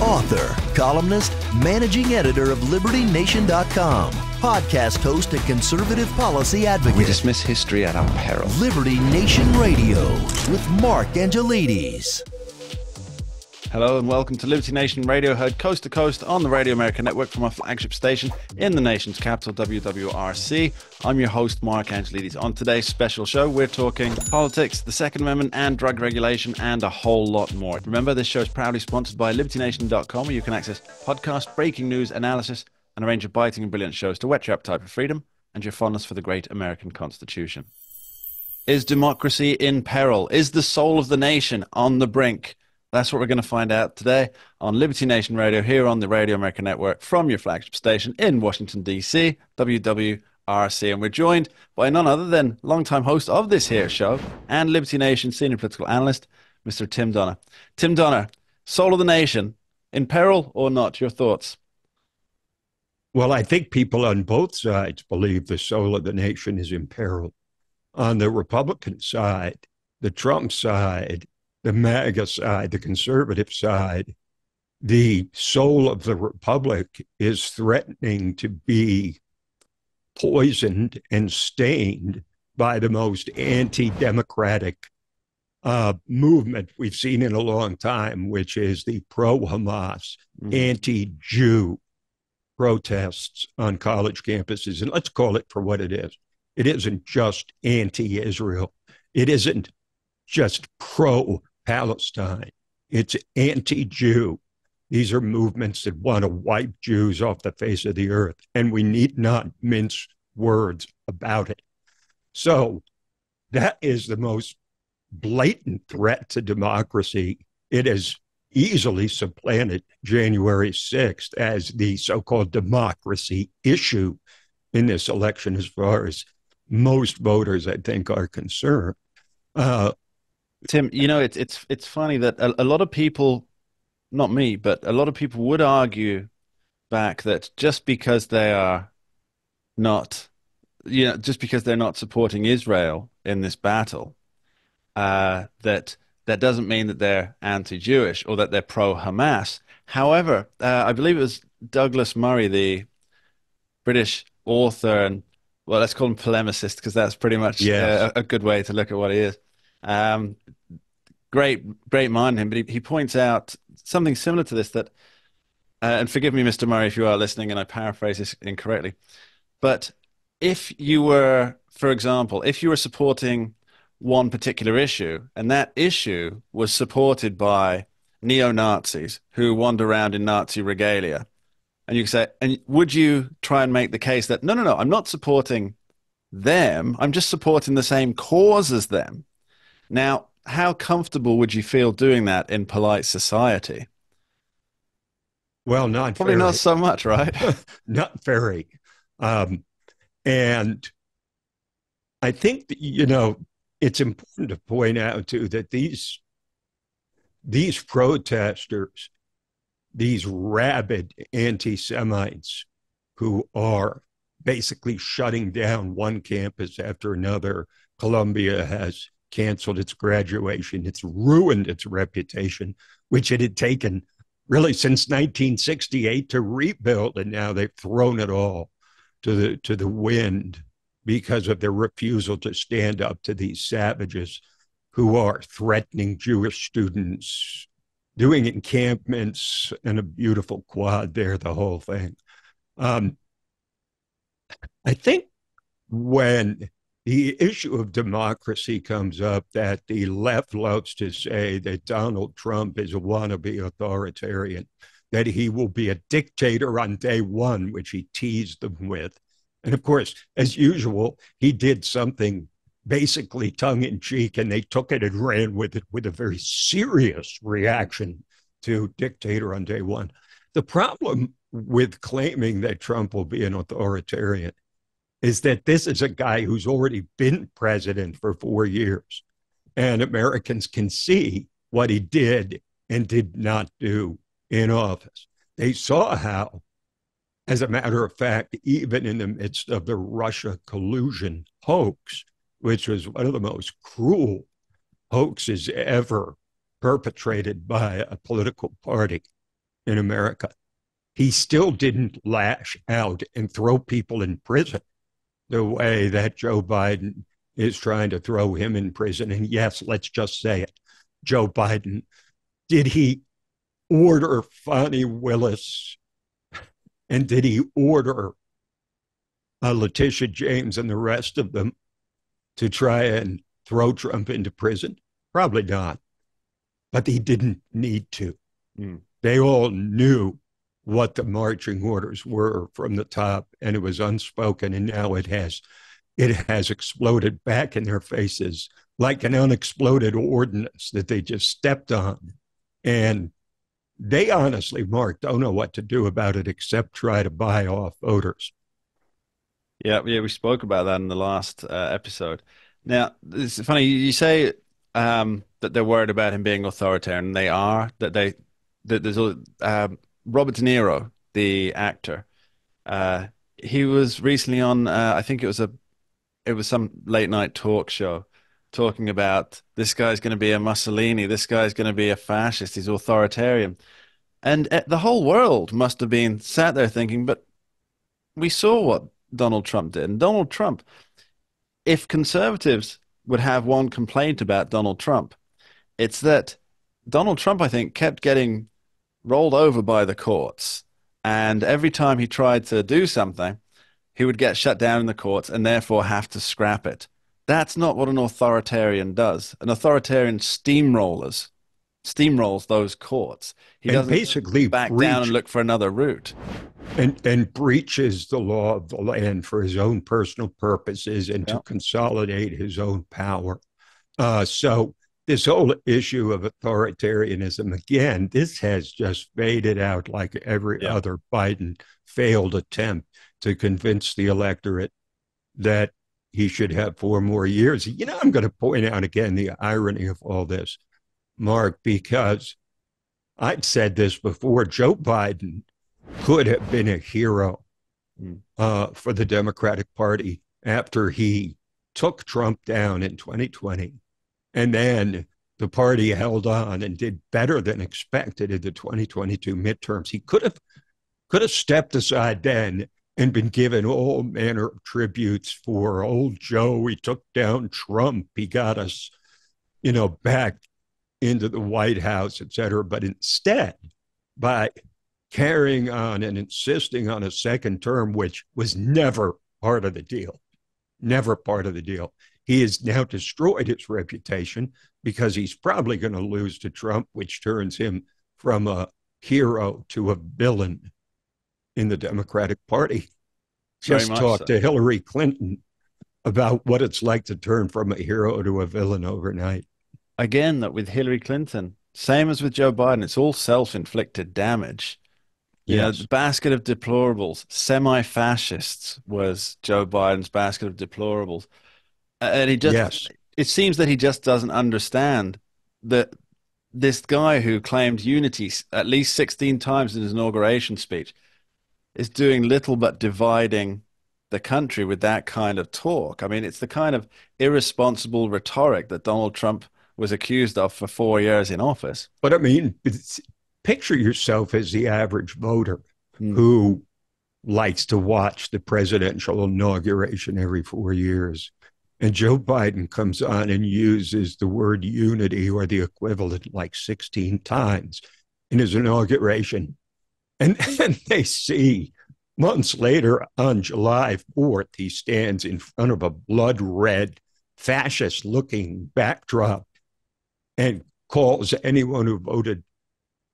author, columnist, managing editor of LibertyNation.com, podcast host, and conservative policy advocate. We dismiss history at our peril. Liberty Nation Radio with Mark Angelides. Hello and welcome to Liberty Nation Radio, heard coast to coast on the Radio America Network from our flagship station in the nation's capital, WWRC. I'm your host, Mark Angelides. On today's special show, we're talking politics, the Second Amendment, and drug regulation, and a whole lot more. Remember, this show is proudly sponsored by LibertyNation.com, where you can access podcast, breaking news, analysis, and a range of biting and brilliant shows to whet your appetite for freedom and your fondness for the great American Constitution. Is democracy in peril? Is the soul of the nation on the brink? That's what we're going to find out today on Liberty Nation Radio here on the Radio America Network from your flagship station in Washington, D.C., WWRC. And we're joined by none other than longtime host of this here show and Liberty Nation senior political analyst, Mr. Tim Donner. Tim Donner, soul of the nation, in peril or not? Your thoughts? Well, I think people on both sides believe the soul of the nation is in peril. On the Republican side, the Trump side, the MAGA side, the conservative side, the soul of the republic is threatening to be poisoned and stained by the most anti democratic uh, movement we've seen in a long time, which is the pro Hamas, mm-hmm. anti Jew protests on college campuses. And let's call it for what it is it isn't just anti Israel, it isn't just pro Palestine. It's anti Jew. These are movements that want to wipe Jews off the face of the earth, and we need not mince words about it. So, that is the most blatant threat to democracy. It has easily supplanted January 6th as the so called democracy issue in this election, as far as most voters, I think, are concerned. Uh, Tim, you know, it's it's it's funny that a, a lot of people, not me, but a lot of people would argue back that just because they are not, you know, just because they're not supporting Israel in this battle, uh, that that doesn't mean that they're anti-Jewish or that they're pro-Hamas. However, uh, I believe it was Douglas Murray, the British author and well, let's call him polemicist because that's pretty much yes. a, a, good way to look at what he is. Um, great, great mind him, but he, he points out something similar to this that, uh, and forgive me, Mr. Murray, if you are listening and I paraphrase this incorrectly, but if you were, for example, if you were supporting one particular issue and that issue was supported by neo Nazis who wander around in Nazi regalia, and you say, and would you try and make the case that no, no, no, I'm not supporting them, I'm just supporting the same cause as them? Now, how comfortable would you feel doing that in polite society? Well, not probably very. not so much, right? not very. Um, and I think that, you know it's important to point out too that these these protesters, these rabid anti-Semites who are basically shutting down one campus after another. Columbia has canceled its graduation. It's ruined its reputation, which it had taken really since 1968 to rebuild, and now they've thrown it all to the to the wind because of their refusal to stand up to these savages who are threatening Jewish students, doing encampments and a beautiful quad there, the whole thing. Um, I think when the issue of democracy comes up that the left loves to say that Donald Trump is a wannabe authoritarian, that he will be a dictator on day one, which he teased them with. And of course, as usual, he did something basically tongue in cheek, and they took it and ran with it with a very serious reaction to dictator on day one. The problem with claiming that Trump will be an authoritarian is that this is a guy who's already been president for four years. And Americans can see what he did and did not do in office. They saw how, as a matter of fact, even in the midst of the Russia collusion hoax, which was one of the most cruel hoaxes ever perpetrated by a political party, in America. He still didn't lash out and throw people in prison the way that Joe Biden is trying to throw him in prison. And yes, let's just say it Joe Biden, did he order Fani Willis and did he order uh, Letitia James and the rest of them to try and throw Trump into prison? Probably not. But he didn't need to. Mm. They all knew what the marching orders were from the top, and it was unspoken. And now it has, it has exploded back in their faces like an unexploded ordnance that they just stepped on. And they honestly, Mark, don't know what to do about it except try to buy off voters. Yeah, yeah, we spoke about that in the last uh, episode. Now, it's funny you say um, that they're worried about him being authoritarian. They are. That they that there's um, Robert De Niro, the actor. Uh, he was recently on. Uh, I think it was a it was some late night talk show talking about this guy's going to be a Mussolini, this guy's going to be a fascist, he's authoritarian. And uh, the whole world must have been sat there thinking, but we saw what Donald Trump did. And Donald Trump, if conservatives would have one complaint about Donald Trump, it's that Donald Trump, I think, kept getting rolled over by the courts. And every time he tried to do something, he would get shut down in the courts and therefore have to scrap it. That's not what an authoritarian does. An authoritarian steamrollers, steamrolls those courts. He doesn't basically back breach, down and look for another route. And and breaches the law of the land for his own personal purposes and to consolidate his own power. Uh, so this whole issue of authoritarianism again, this has just faded out like every other Biden failed attempt to convince the electorate that he should have four more years. You know, I'm going to point out again the irony of all this, Mark, because I'd said this before. Joe Biden could have been a hero hmm. uh, for the Democratic Party after he took Trump down in 2020. And then the party held on and did better than expected in the 2022 midterms. He could have could have stepped aside then and been given all manner of tributes for old Joe. He took down Trump. He got us, you know, back into the White House, et cetera. But instead, by carrying on and insisting on a second term, which was never part of the deal, never part of the deal, he has now destroyed his reputation because he's probably going to lose to Trump, which turns him from a hero to a villain in the Democratic Party. Just talk so. to Hillary Clinton about what it's like to turn from a hero to a villain overnight. Again, that with Hillary Clinton, same as with Joe Biden, it's all self-inflicted damage. You know, the basket of deplorables, semi-fascists was Joe Biden's basket of deplorables, and he just. Yes. It seems that he just doesn't understand that this guy who claimed unity at least 16 times in his inauguration speech is doing little but dividing the country with that kind of talk. I mean, it's the kind of irresponsible rhetoric that Donald Trump was accused of for four years in office. But I mean, picture yourself as the average voter hmm. who likes to watch the presidential inauguration every four years. And Joe Biden comes on and uses the word unity or the equivalent like 16 times in his inauguration. And then they see months later on July 4th, he stands in front of a blood red, fascist looking backdrop and calls anyone who voted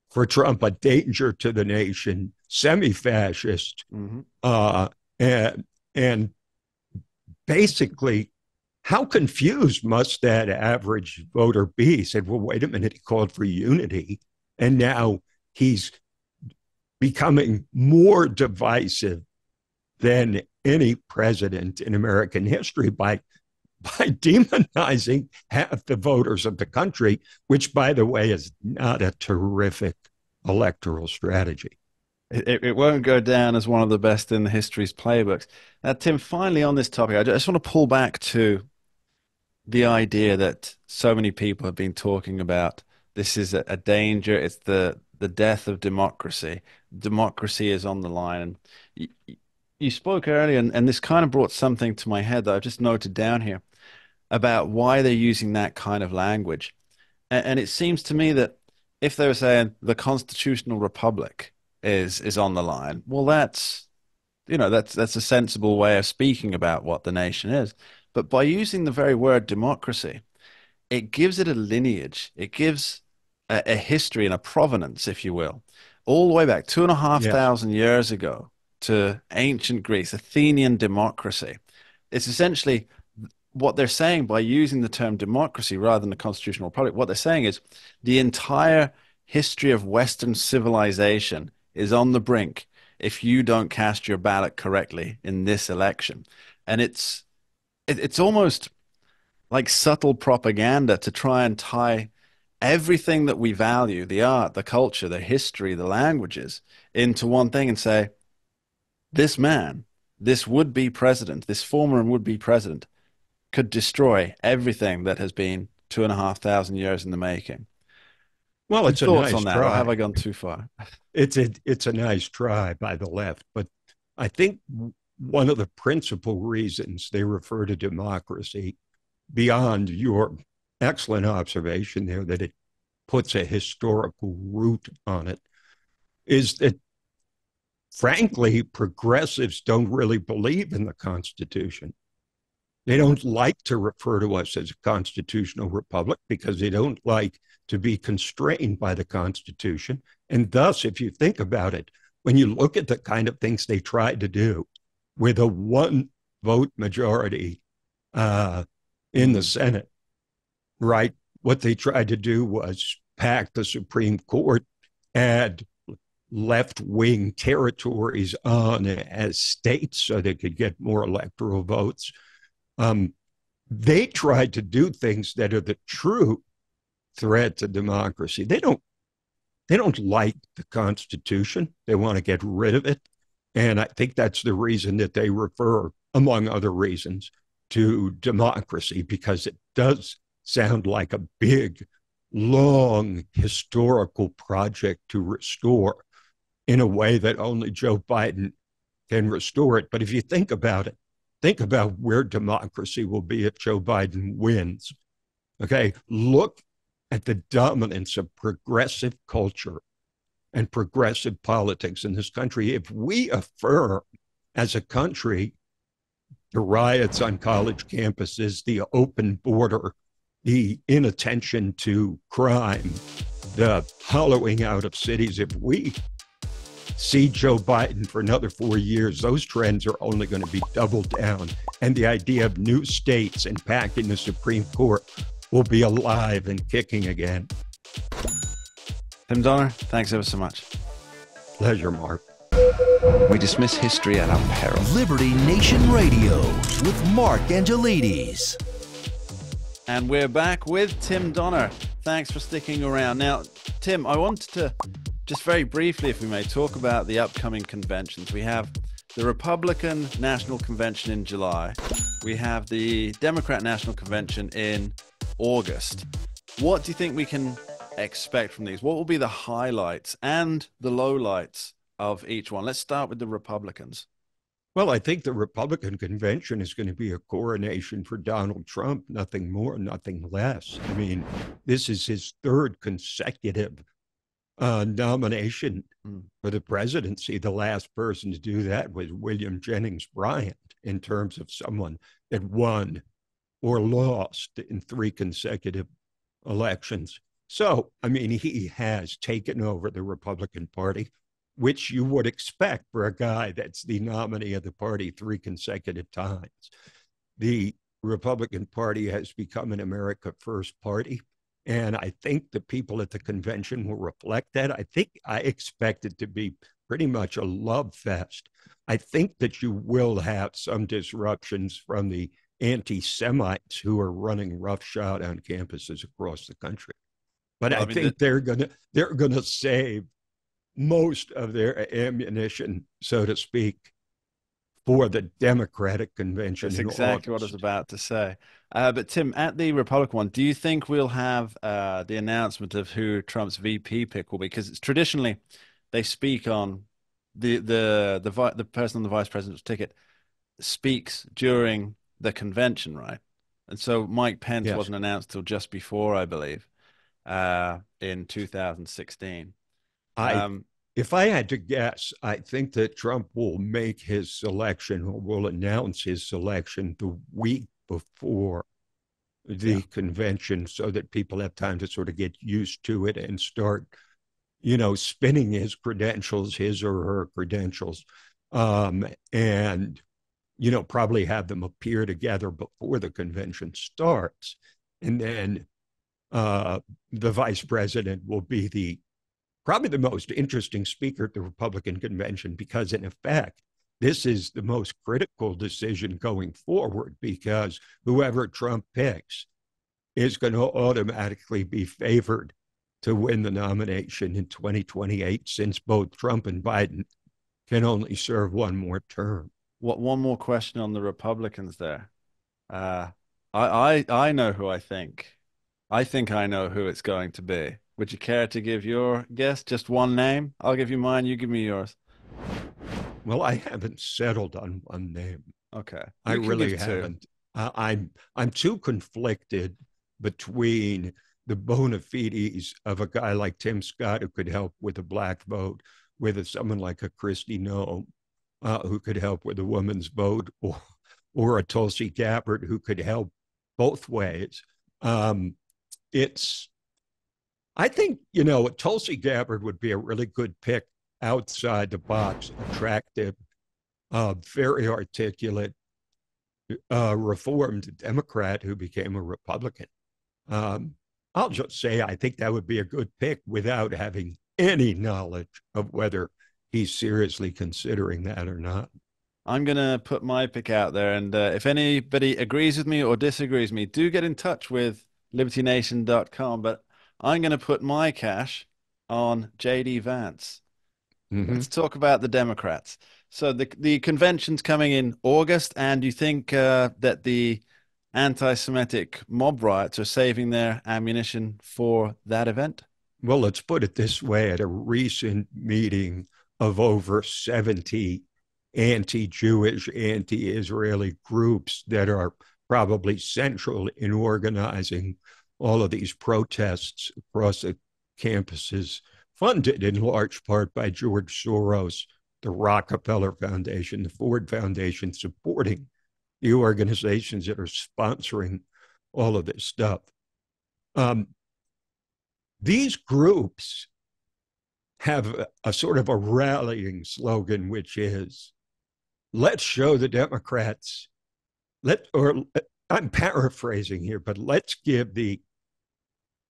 for Trump a danger to the nation, semi fascist. Mm-hmm. Uh, and, and basically, how confused must that average voter be? He said, well, wait a minute, he called for unity. And now he's becoming more divisive than any president in American history by by demonizing half the voters of the country, which, by the way, is not a terrific electoral strategy. It, it won't go down as one of the best in the history's playbooks. Now, Tim, finally on this topic, I just want to pull back to the idea that so many people have been talking about this is a, danger. It's the the death of democracy. Democracy is on the line. And you, you spoke earlier, and, and this kind of brought something to my head that I've just noted down here about why they're using that kind of language. And, and it seems to me that if they were saying the constitutional republic is is on the line, well, that's you know that's that's a sensible way of speaking about what the nation is. But by using the very word democracy, it gives it a lineage. It gives a, a history and a provenance, if you will, all the way back two and a half thousand years ago to ancient Greece, Athenian democracy. It's essentially what they're saying by using the term democracy rather than the constitutional republic. What they're saying is the entire history of Western civilization is on the brink if you don't cast your ballot correctly in this election. And it's it, it's almost like subtle propaganda to try and tie everything that we value the art, the culture, the history, the languages into one thing and say, this man, this would be president, this former and would be president, could destroy everything that has been two and a half thousand years in the making. Well, it's thoughts a nice on that. try. Have I gone too far? It's a it's a nice try by the left, but I think one of the principal reasons they refer to democracy beyond your excellent observation there that it puts a historical root on it is that frankly progressives don't really believe in the constitution. They don't like to refer to us as a constitutional republic because they don't like to be constrained by the constitution. And thus if you think about it when you look at the kind of things they tried to do with a one vote majority uh, in the Senate, right? What they tried to do was pack the Supreme Court, add left wing territories on as states so they could get more electoral votes. Um, they tried to do things that are the true threat to democracy. They don't they don't like the Constitution. They want to get rid of it. And I think that's the reason that they refer, among other reasons, to democracy, because it does sound like a big, long historical project to restore in a way that only Joe Biden can restore it. But if you think about it, think about where democracy will be if Joe Biden wins. Okay, look at the dominance of progressive culture and progressive politics in this country. If we affirm as a country the riots on college campuses, the open border, the inattention to crime, the hollowing out of cities, if we see Joe Biden for another four years, those trends are only going to be doubled down. And the idea of new states impacting the Supreme Court will be alive and kicking again. Tim Donner, thanks ever so much. Pleasure, Mark. We dismiss history at our peril. Liberty Nation Radio with Mark Angelides. And we're back with Tim Donner. Thanks for sticking around. Now, Tim, I wanted to just very briefly, if we may, talk about the upcoming conventions. We have the Republican National Convention in July, we have the Democrat National Convention in August. What do you think we can expect from these? What will be the highlights and the lowlights of each one? Let's start with the Republicans. Well, I think the Republican convention is going to be a coronation for Donald Trump, nothing more, nothing less. I mean, this is his third consecutive uh, nomination mm. for the presidency. The last person to do that was William Jennings Bryan, in terms of someone that won or lost in three consecutive elections. So, I mean, he has taken over the Republican Party, which you would expect for a guy that's the nominee of the party three consecutive times. The Republican Party has become an America First party. And I think the people at the convention will reflect that. I think I expect it to be pretty much a love fest. I think that you will have some disruptions from the anti Semites who are running roughshod on campuses across the country. But well, I, I mean, think the, they're gonna they're gonna save most of their ammunition, so to speak, for the Democratic convention. That's exactly August. what I was about to say. Uh, but Tim, at the Republican one, do you think we'll have uh, the announcement of who Trump's VP pick will be? Because it's traditionally they speak on the the the the person on the vice president's ticket speaks during the convention, right? And so Mike Pence yes. wasn't announced till just before, I believe, uh, in 2016. I, um, if I had to guess, I think that Trump will make his selection or will announce his selection the week before the yeah. convention so that people have time to sort of get used to it and start, you know, spinning his credentials, his or her credentials. Um, and you know, probably have them appear together before the convention starts. And then uh, the vice president will be the probably the most interesting speaker at the Republican convention because, in effect, this is the most critical decision going forward because whoever Trump picks is going to automatically be favored to win the nomination in 2028 since both Trump and Biden can only serve one more term what one more question on the Republicans there. Uh, I, I I know who I think. I think I know who it's going to be. Would you care to give your guess? Just one name. I'll give you mine. You give me yours. Well, I haven't settled on one name. Okay, you I really haven't. Uh, I'm I'm too conflicted between the bona fides of a guy like Tim Scott who could help with the black vote, with someone like a Kristi Noem uh, who could help with the women's vote, or, or a Tulsi Gabbard who could help both ways. Um, it's, I think, you know, Tulsi Gabbard would be a really good pick outside the box, attractive, uh, very articulate, uh, reformed Democrat who became a Republican. Um, I'll just say I think that would be a good pick without having any knowledge of whether he's seriously considering that or not. I'm going to put my pick out there. And uh, if anybody agrees with me or disagrees with me, do get in touch with libertynation.com. But I'm going to put my cash on JD Vance. Mm-hmm. Let's talk about the Democrats. So the the convention's coming in August, and you think uh, that the anti-Semitic mob riots are saving their ammunition for that event? Well, let's put it this way: at a recent meeting of over 70 anti Jewish, anti Israeli groups that are probably central in organizing all of these protests across the campuses, funded in large part by George Soros, the Rockefeller Foundation, the Ford Foundation, supporting the organizations that are sponsoring all of this stuff. Um, these groups have a, a sort of a rallying slogan, which is let's show the Democrats, let, or I'm paraphrasing here, but let's give the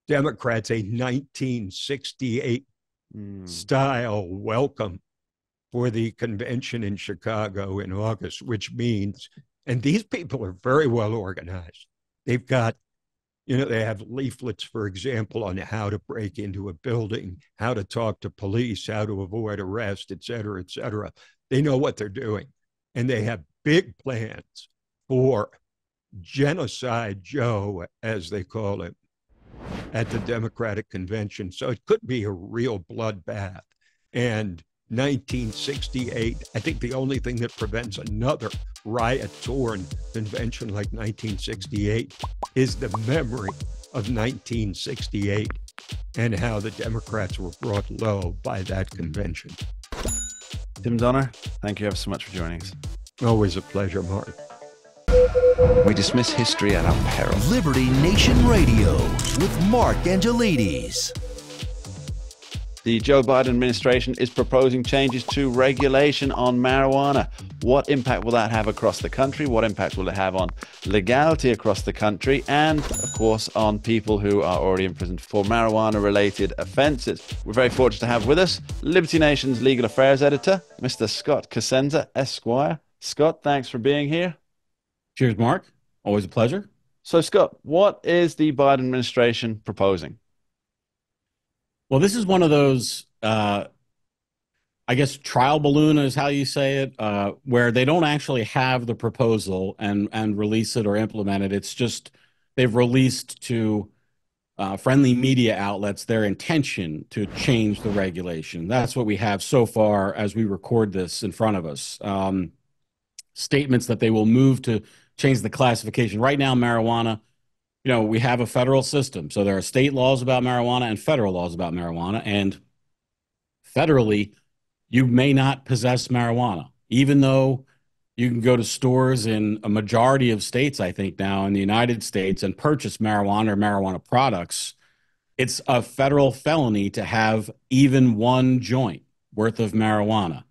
Democrats a 1968 mm. style welcome for the convention in Chicago in August, which means, and these people are very well organized. They've got you know, they have leaflets, for example, on how to break into a building, how to talk to police, how to avoid arrest, et cetera, et cetera. They know what they're doing. And they have big plans for Genocide Joe, as they call it, at the Democratic Convention. So it could be a real bloodbath. And 1968, I think the only thing that prevents another riot torn convention like 1968 is the memory of 1968 and how the Democrats were brought low by that convention. Tim Donner, thank you ever so much for joining us. Always a pleasure, Mark. We dismiss history at our peril. Liberty Nation Radio with Mark Angelides. The Joe Biden administration is proposing changes to regulation on marijuana. What impact will that have across the country? What impact will it have on legality across the country? And, of course, on people who are already in prison for marijuana related offenses. We're very fortunate to have with us Liberty Nation's legal affairs editor, Mr. Scott Cosenza, Esquire. Scott, thanks for being here. Cheers, Mark. Always a pleasure. So, Scott, what is the Biden administration proposing? Well, this is one of those uh, I guess trial balloon is how you say it, uh, where they don't actually have the proposal and and release it or implement it. It's just they've released to uh, friendly media outlets their intention to change the regulation. That's what we have so far as we record this in front of us. Um, statements that they will move to change the classification. Right now, marijuana, you know, we have a federal system. So there are state laws about marijuana and federal laws about marijuana. And federally, you may not possess marijuana, even though you can go to stores in a majority of states, I think now in the United States, and purchase marijuana or marijuana products. It's a federal felony to have even one joint worth of marijuana.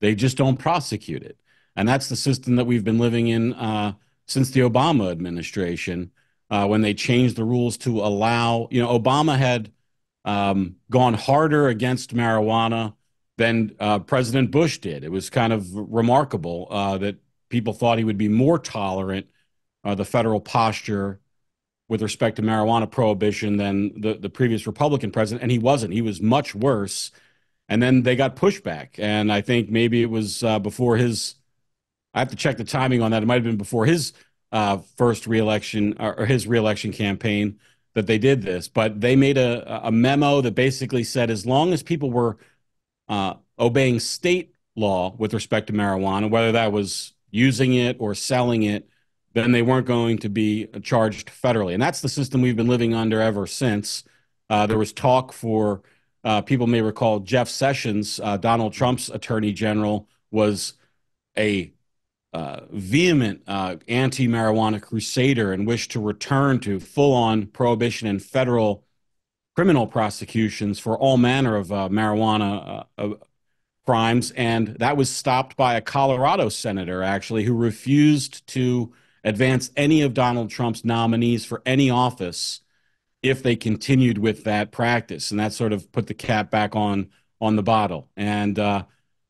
They just don't prosecute it. And that's the system that we've been living in uh, since the Obama administration, uh, when they changed the rules to allow, you know, Obama had um, gone harder against marijuana than uh, President Bush did. It was kind of remarkable uh, that people thought he would be more tolerant, uh, the federal posture with respect to marijuana prohibition than the, the previous Republican president. And he wasn't. He was much worse. And then they got pushback. And I think maybe it was uh, before his, I have to check the timing on that. It might have been before his uh, first reelection or his reelection campaign that they did this. But they made a, a memo that basically said as long as people were – uh, obeying state law with respect to marijuana, whether that was using it or selling it, then they weren't going to be charged federally. And that's the system we've been living under ever since. Uh, there was talk for uh, people may recall Jeff Sessions, uh, Donald Trump's attorney general, was a uh, vehement uh, anti marijuana crusader and wished to return to full on prohibition and federal criminal prosecutions for all manner of uh, marijuana uh, uh, crimes. And that was stopped by a Colorado senator, actually, who refused to advance any of Donald Trump's nominees for any office if they continued with that practice. And that sort of put the cap back on on the bottle. And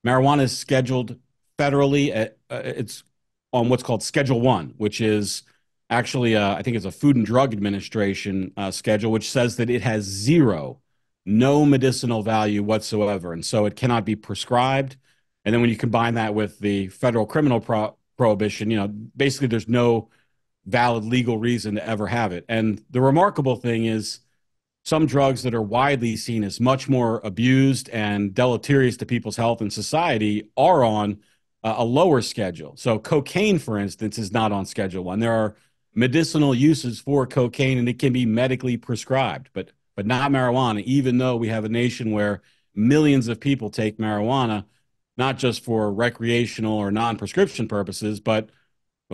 marijuana is scheduled federally. At, uh, it's on what's called Schedule One, which is actually, uh, I think it's a Food and Drug Administration uh, schedule, which says that it has zero, no medicinal value whatsoever. And so it cannot be prescribed. And then when you combine that with the federal criminal pro- prohibition, you know, basically there's no valid legal reason to ever have it. And the remarkable thing is, some drugs that are widely seen as much more abused and deleterious to people's health and society are on a lower schedule. So, cocaine, for instance, is not on Schedule One. There are medicinal uses for cocaine and it can be medically prescribed, but but not marijuana, even though we have a nation where millions of people take marijuana, not just for recreational or non-prescription purposes, but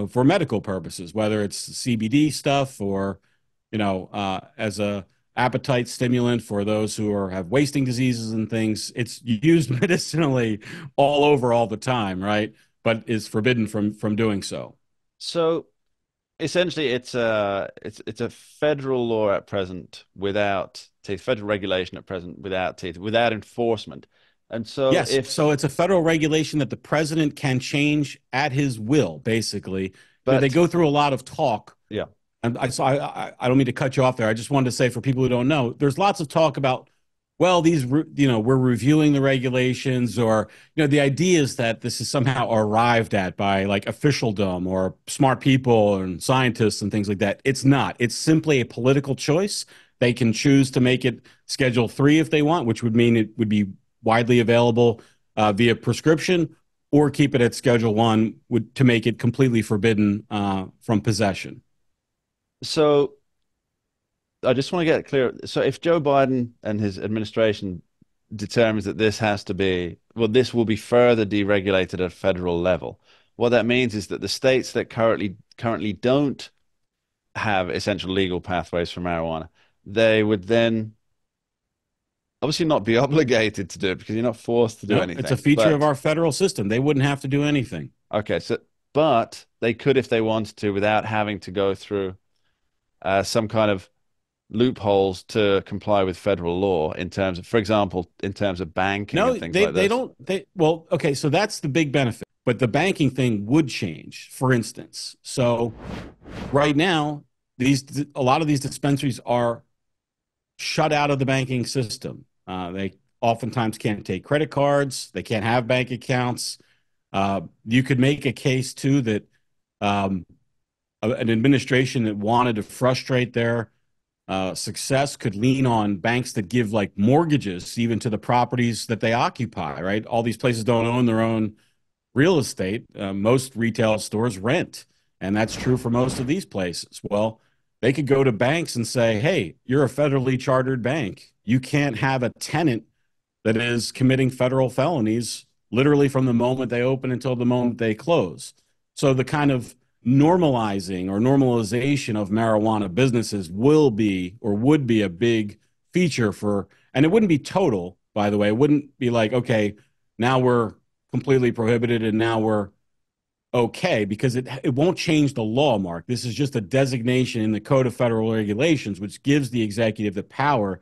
for medical purposes, whether it's CBD stuff or, you know, uh, as a appetite stimulant for those who are have wasting diseases and things. It's used medicinally all over all the time, right? But is forbidden from from doing so. So essentially it's a it's it's a federal law at present without teeth, federal regulation at present without teeth, without enforcement. And so, yes, if so, it's a federal regulation that the president can change at his will, basically. But you know, they go through a lot of talk. Yeah, I so I I don't mean to cut you off there. I just wanted to say for people who don't know, there's lots of talk about well, these, you know, we're reviewing the regulations, or, you know, the idea is that this is somehow arrived at by like officialdom or smart people and scientists and things like that. It's not. It's simply a political choice. They can choose to make it Schedule Three if they want, which would mean it would be widely available uh, via prescription, or keep it at Schedule One would to make it completely forbidden uh, from possession. So I just want to get clear. So, if Joe Biden and his administration determines that this has to be, well, this will be further deregulated at federal level. What that means is that the states that currently currently don't have essential legal pathways for marijuana, they would then obviously not be obligated to do it because you're not forced to do no, anything. It's a feature but, of our federal system. They wouldn't have to do anything. Okay, so but they could if they wanted to without having to go through uh, some kind of loopholes to comply with federal law in terms of, for example, in terms of banking no, and things they, like they don't. They well, okay, so that's the big benefit. But the banking thing would change, for instance. So right now, these a lot of these dispensaries are shut out of the banking system. Uh, they oftentimes can't take credit cards, they can't have bank accounts. Uh, you could make a case too that um, an administration that wanted to frustrate their uh, success could lean on banks that give like mortgages even to the properties that they occupy. Right, all these places don't own their own real estate. Uh, most retail stores rent, and that's true for most of these places. Well, they could go to banks and say, "Hey, you're a federally chartered bank. You can't have a tenant that is committing federal felonies literally from the moment they open until the moment they close." So the kind of normalizing or normalization of marijuana businesses will be or would be a big feature for and it wouldn't be total by the way. It wouldn't be like okay now we're completely prohibited and now we're okay because it it won't change the law mark. This is just a designation in the code of federal regulations which gives the executive the power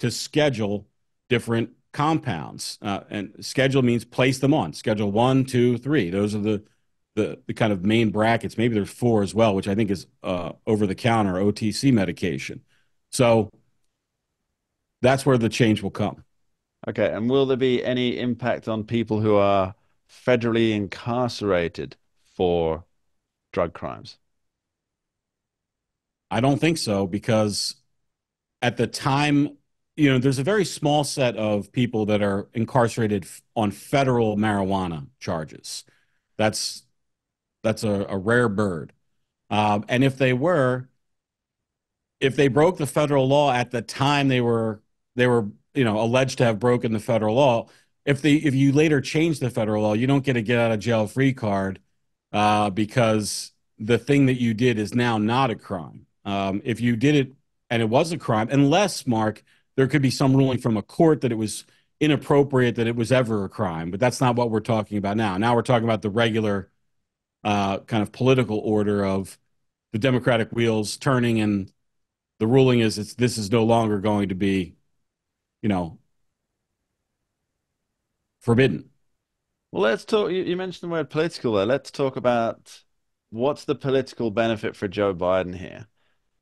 to schedule different compounds. Uh, and schedule means place them on. Schedule one two three. Those are the the, the kind of main brackets. Maybe there's four as well, which I think is uh, over the counter OTC medication. So that's where the change will come. Okay. And will there be any impact on people who are federally incarcerated for drug crimes? I don't think so because at the time, you know, there's a very small set of people that are incarcerated on federal marijuana charges. That's that's a, a rare bird. Um, and if they were, if they broke the federal law at the time they were they were you know alleged to have broken the federal law, if they if you later change the federal law, you don't get a get out of jail free card uh, because the thing that you did is now not a crime. Um, if you did it and it was a crime, unless Mark, there could be some ruling from a court that it was inappropriate that it was ever a crime, but that's not what we're talking about now. Now we're talking about the regular uh, kind of political order of the Democratic wheels turning, and the ruling is it's this is no longer going to be, you know, forbidden. Well, let's talk. You, mentioned the word political there. Let's talk about what's the political benefit for Joe Biden here.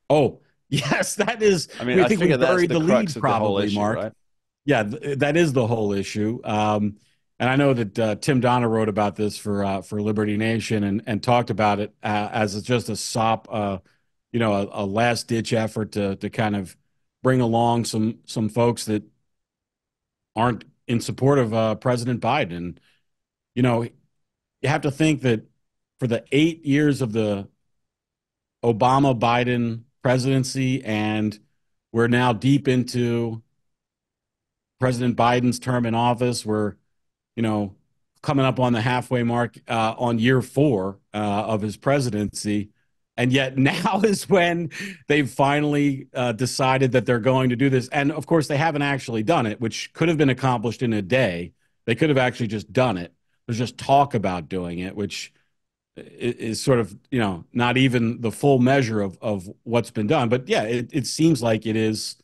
Oh, yes, that is. I mean, I, I think we buried the, the lead probably, issue, Mark. Right? Yeah, th- that is the whole issue. Um, and I know that uh, Tim Donner wrote about this for uh, for Liberty Nation and and talked about it uh, as just a sop, uh, you know, a, a last ditch effort to to kind of bring along some some folks that aren't in support of uh, President Biden. You know, you have to think that for the eight years of the Obama Biden presidency, and we're now deep into President Biden's term in office, where you know, coming up on the halfway mark uh, on year four uh, of his presidency. And yet now is when they've finally uh, decided that they're going to do this. And of course, they haven't actually done it, which could have been accomplished in a day. They could have actually just done it. There's just talk about doing it, which is sort of, you know, not even the full measure of, of what's been done. But yeah, it, it seems like it is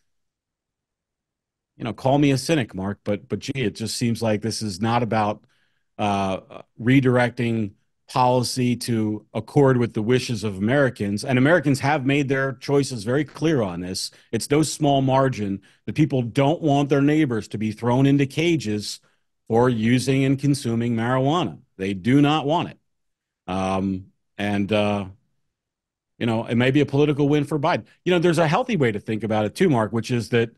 you know, call me a cynic, Mark, but but gee, it just seems like this is not about uh, redirecting policy to accord with the wishes of Americans. And Americans have made their choices very clear on this. It's no small margin that people don't want their neighbors to be thrown into cages for using and consuming marijuana. They do not want it. Um, and uh, you know, it may be a political win for Biden. You know, there's a healthy way to think about it too, Mark, which is that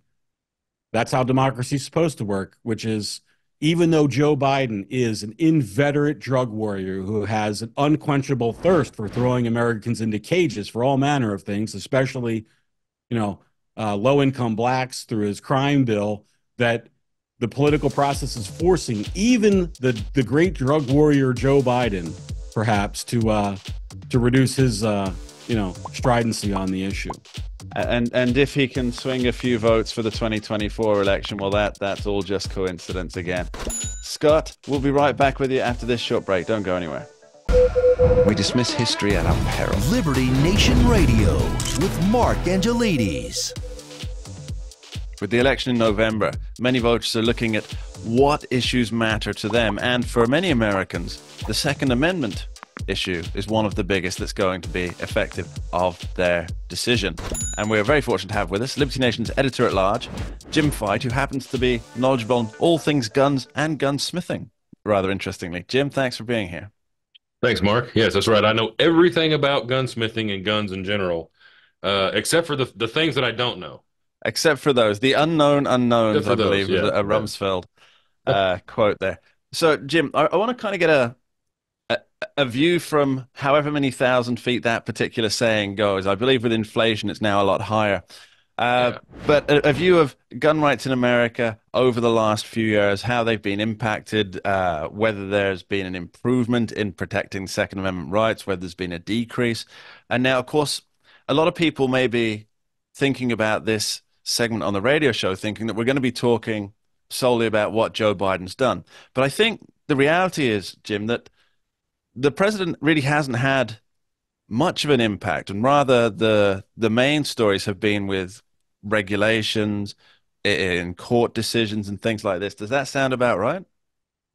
that's how democracy is supposed to work, which is even though Joe Biden is an inveterate drug warrior who has an unquenchable thirst for throwing Americans into cages for all manner of things, especially, you know, uh, low income blacks through his crime bill, that the political process is forcing even the, the great drug warrior Joe Biden, perhaps, to uh, to reduce his uh, you know stridency on the issue. And and if he can swing a few votes for the 2024 election, well, that that's all just coincidence again. Scott, we'll be right back with you after this short break. Don't go anywhere. We dismiss history at our peril. Liberty Nation Radio with Mark Angelides. With the election in November, many voters are looking at what issues matter to them, and for many Americans, the Second Amendment issue is one of the biggest that's going to be effective of their decision. And we're very fortunate to have with us Liberty Nation's editor at large, Jim Fite, who happens to be knowledgeable on all things guns and gunsmithing, rather interestingly. Jim, thanks for being here. Thanks, Mark. Yes, that's right. I know everything about gunsmithing and guns in general, uh, except for the, the things that I don't know. Except for those, the unknown unknowns, I those, believe, yeah, was a, a Rumsfeld uh, quote there. So, Jim, I, I want to kind of get a, a, view from however many thousand feet that particular saying goes. I believe with inflation, it's now a lot higher. Uh, yeah. But a, a, view of gun rights in America over the last few years, how they've been impacted, uh, whether there's been an improvement in protecting Second Amendment rights, whether there's been a decrease. And now, of course, a lot of people may be thinking about this segment on the radio show, thinking that we're going to be talking solely about what Joe Biden's done. But I think the reality is, Jim, that the president really hasn't had much of an impact, and rather the the main stories have been with regulations, in court decisions, and things like this. Does that sound about right?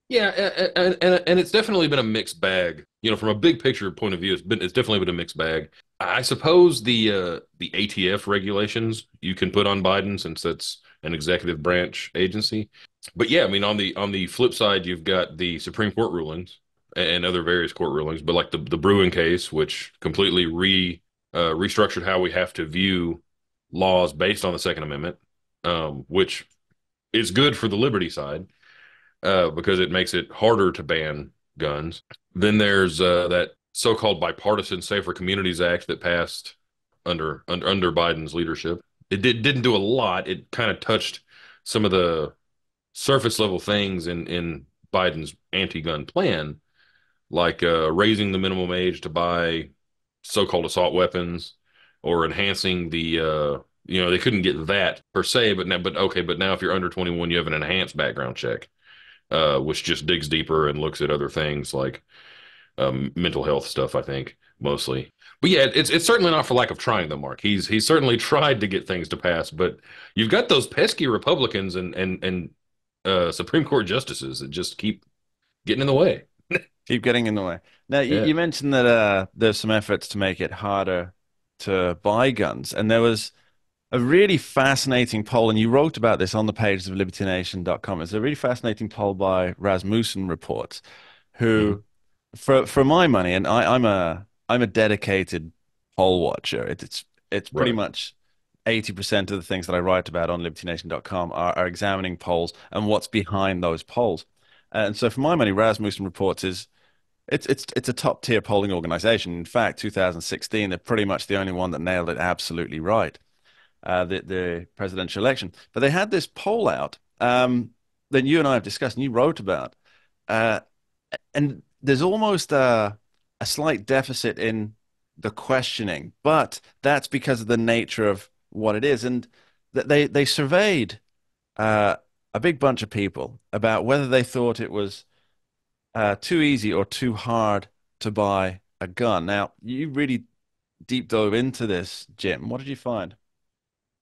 Yeah, and, and and it's definitely been a mixed bag. You know, from a big picture point of view, it's been it's definitely been a mixed bag. I suppose the uh, the ATF regulations you can put on Biden since that's an executive branch agency. But yeah, I mean on the on the flip side, you've got the Supreme Court rulings and other various court rulings, but like the the Bruen case, which completely re uh, restructured how we have to view laws based on the Second Amendment, um, which is good for the liberty side uh, because it makes it harder to ban guns. Then there's uh, that so-called bipartisan Safer Communities Act that passed under under under Biden's leadership. It did didn't do a lot. It kind of touched some of the surface level things in in Biden's anti-gun plan, like uh, raising the minimum age to buy so-called assault weapons or enhancing the uh, you know they couldn't get that per se but now but okay but now if you're under 21 you have an enhanced background check uh, which just digs deeper and looks at other things like um, mental health stuff i think mostly. But yeah it's it's certainly not for lack of trying though mark. He's he's certainly tried to get things to pass but you've got those pesky republicans and and and uh, supreme court justices that just keep getting in the way keep getting in the way now yeah. you, you mentioned that uh, there's some efforts to make it harder to buy guns and there was a really fascinating poll, and you wrote about this on the pages of libertynation.com. It's a really fascinating poll by Rasmussen Reports, who, mm. for for my money, and I, am a I'm a dedicated poll watcher. It, it's it's pretty right. much eighty percent of the things that I write about on libertynation.com are, are examining polls and what's behind those polls. And so, for my money, Rasmussen Reports is it's it's it's a top tier polling organization. In fact, 2016, they're pretty much the only one that nailed it absolutely right uh, the, the presidential election. But they had this poll out um, that you and I have discussed and you wrote about. Uh, and there's almost a, a slight deficit in the questioning, but that's because of the nature of what it is. And that they, they surveyed uh, a big bunch of people about whether they thought it was uh, too easy or too hard to buy a gun. Now, you really deep dove into this, Jim. What did you find?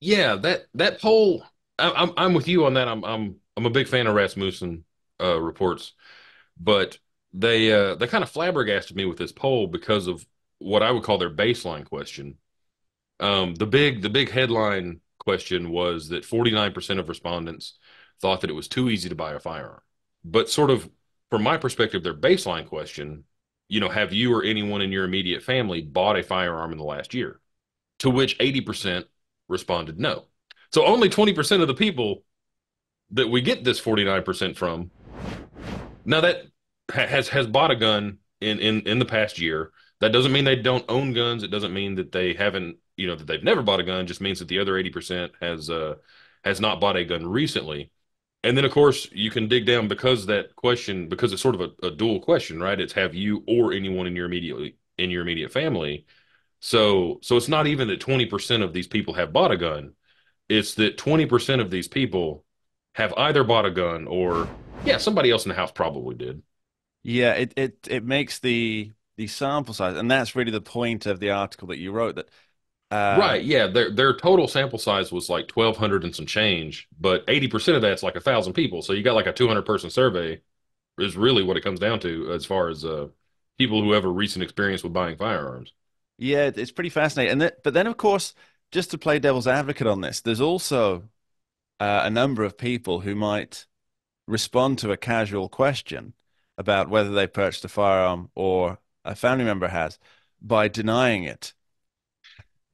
yeah, that that poll, I, I'm I'm with you on that. I'm I'm I'm a big fan of Rasmussen uh, reports, but they uh, they kind of flabbergasted me with this poll because of what I would call their baseline question. Um, the big the big headline question was that 49% of respondents thought that it was too easy to buy a firearm. But sort of from my perspective, their baseline question, you know, have you or anyone in your immediate family bought a firearm in the last year? To which 80% responded no. So only 20% of the people that we get this 49% from now that has has bought a gun in in in the past year that doesn't mean they don't own guns it doesn't mean that they haven't you know that they've never bought a gun it just means that the other 80% has uh has not bought a gun recently and then of course you can dig down because that question because it's sort of a, a dual question right it's have you or anyone in your immediate in your immediate family so so it's not even that 20% of these people have bought a gun. It's that 20% of these people have either bought a gun or yeah, somebody else in the house probably did. Yeah, it it it makes the the sample size and that's really the point of the article that you wrote that uh, right, yeah, their their total sample size was like 1200 and some change, but 80% of that's like a 1000 people. So you got like a 200 person survey is really what it comes down to as far as uh people who have a recent experience with buying firearms. Yeah, it's pretty fascinating. And that, but then, of course, just to play devil's advocate on this, there's also uh, a number of people who might respond to a casual question about whether they purchased a firearm or a family member has by denying it.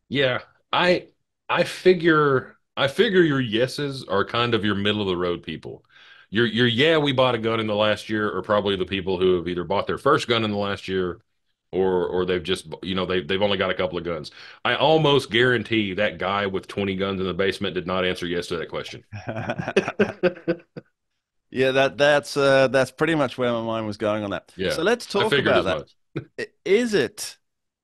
Yeah, I I figure I figure your yeses are kind of your middle of the road people. Your your yeah, we bought a gun in the last year are probably the people who have either bought their first gun in the last year or or they've just you know they they've only got a couple of guns. I almost guarantee that guy with 20 guns in the basement did not answer yes to that question. Yeah, that that's uh, that's pretty much where my mind was going on that. Yeah, So let's talk about as that. much. Is it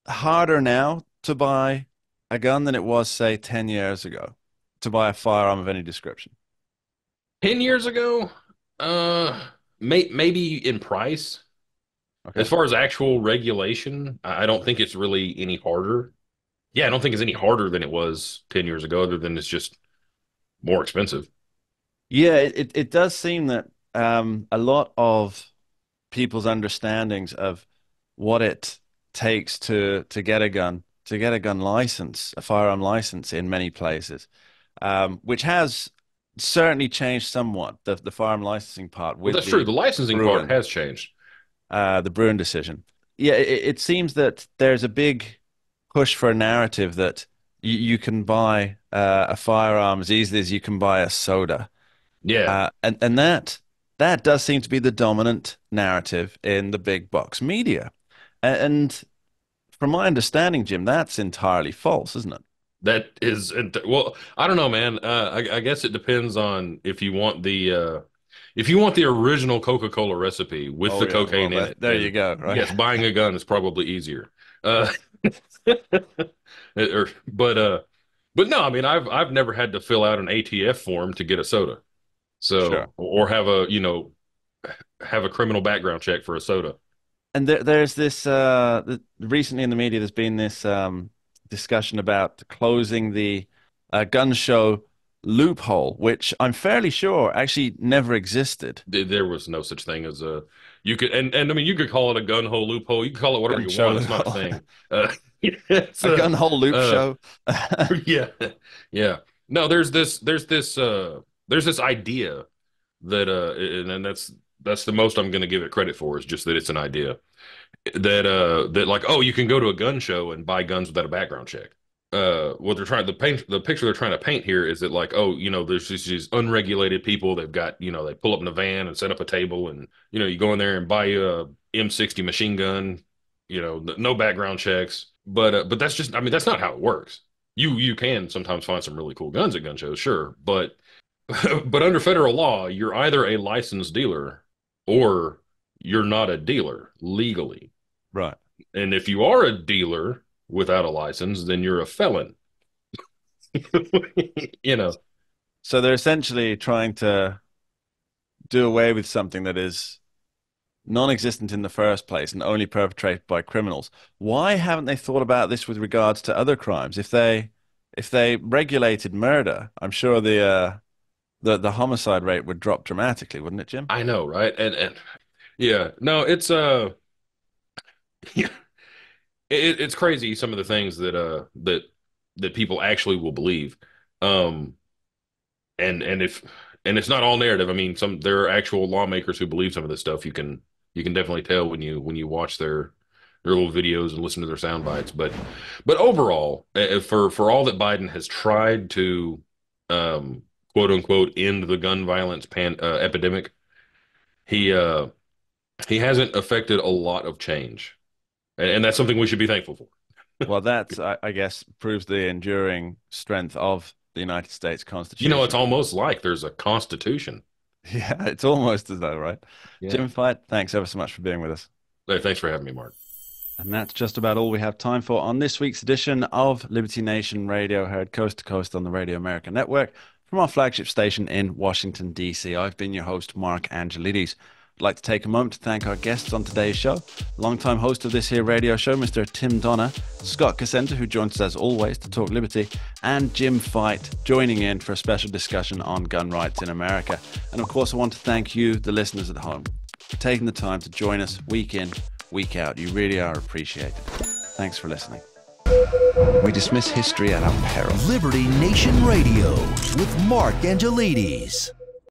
harder now to buy a gun than it was, say, 10 years ago, to buy a firearm of any description? 10 years ago, uh may, maybe in price. Okay. As far as actual regulation, I don't think it's really any harder. Yeah, I don't think it's any harder than it was 10 years ago, other than it's just more expensive. Yeah, it, it, it does seem that um, a lot of people's understandings of what it takes to to get a gun, to get a gun license, a firearm license in many places, um, which has certainly changed somewhat, the, the firearm licensing part Well, that's the, true. The licensing Bruen. part has changed. uh, the Bruen decision. Yeah, it, it seems that there's a big push for a narrative that you, you can buy uh, a firearm as easily as you can buy a soda. Yeah. Uh, and and that that does seem to be the dominant narrative in the big box media. And from my understanding, Jim, that's entirely false, isn't it? That is, well, I don't know, man. Uh, I, I guess it depends on if you want the uh, if you want the original Coca-Cola recipe with Oh, the yeah, cocaine well, in that- it. there you go, right? Yes, buying a gun is probably easier. Uh, or, but uh, but no, I mean, I've I've never had to fill out an ATF form to get a soda, so Sure. or have a you know have a criminal background check for a soda. And there, there's this uh, recently in the media, there's been this um, discussion about closing the uh, gun show loophole, which I'm fairly sure actually never existed. There was no such thing as a you could and and I mean you could call it a gun hole loophole. You can call it whatever Gun you want. It's not a thing. Uh, it's A a- gun hole loop uh, show. yeah, yeah. No, there's this, there's this, uh, there's this idea that, uh, and, and that's that's the most I'm going to give it credit for is just that it's an idea that, uh, that like, oh, you can go to a gun show and buy guns without a background check. Uh, what they're trying, the paint, the picture they're trying to paint here is that like, oh, you know, there's just these unregulated people. They've got, you know, they pull up in a van and set up a table, and you know, you go in there and buy a M60 machine gun. You know, no background checks. But uh, but that's just, I mean, that's not how it works. You you can sometimes find some really cool guns at gun shows, sure, but but under federal law, you're either a licensed dealer or you're not a dealer legally. Right. And if you are a dealer without a license, then you're a felon. you know, So they're essentially trying to do away with something that is non-existent in the first place and only perpetrated by criminals. Why haven't they thought about this with regards to other crimes? If they if they regulated murder, I'm sure the uh, the the homicide rate would drop dramatically, wouldn't it, Jim? I know, right? And and yeah, no, it's uh yeah. It, it's crazy some of the things that uh that that people actually will believe. Um and and if and it's not all narrative. I mean, some there are actual lawmakers who believe some of this stuff. You can you can definitely tell when you when you watch their their little videos and listen to their sound bites. But but overall, uh, for for all that Biden has tried to um quote unquote end the gun violence pan uh, epidemic, he uh he hasn't affected a lot of change. And, and that's something we should be thankful for. Well, that I, I guess proves the enduring strength of the United States Constitution. You know, it's almost like there's a constitution. yeah, it's almost as though, right? Yeah. Jim Fite, thanks ever so much for being with us. Hey, thanks for having me, Mark. And that's just about all we have time for on this week's edition of Liberty Nation Radio, heard coast to coast on the Radio America Network from our flagship station in Washington, D.C. I've been your host, Mark Angelides. I'd like to take a moment to thank our guests on today's show. Longtime host of this here radio show, Mr. Tim Donner, Scott Cosenza, who joins us as always to talk liberty, and Jim Fite joining in for a special discussion on gun rights in America. And of course, I want to thank you, the listeners at home, for taking the time to join us week in, week out. You really are appreciated. Thanks for listening. We dismiss history at our peril. Liberty Nation Radio with Mark Angelides.